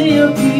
your beauty.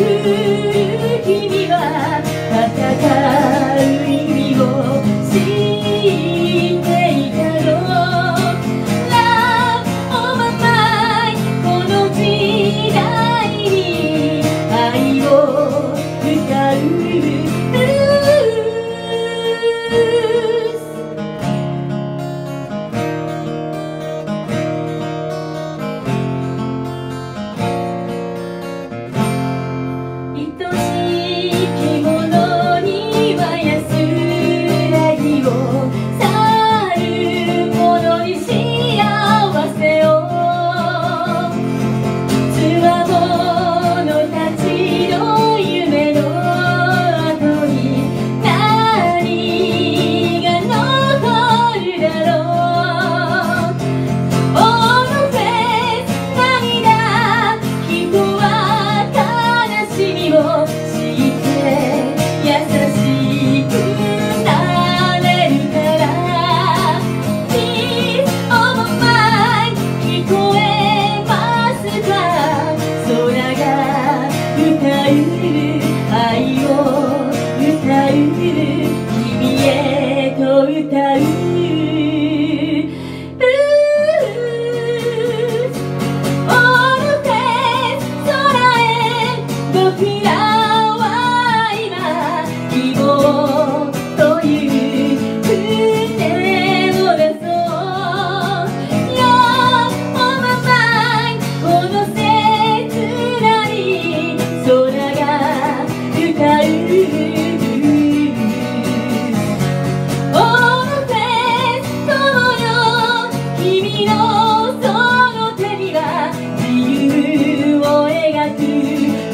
君は戦う意味を知っていたの Love この時代に愛をう。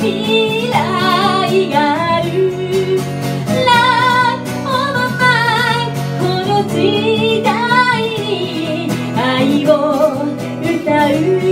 未ある。Love この時代に愛を歌う。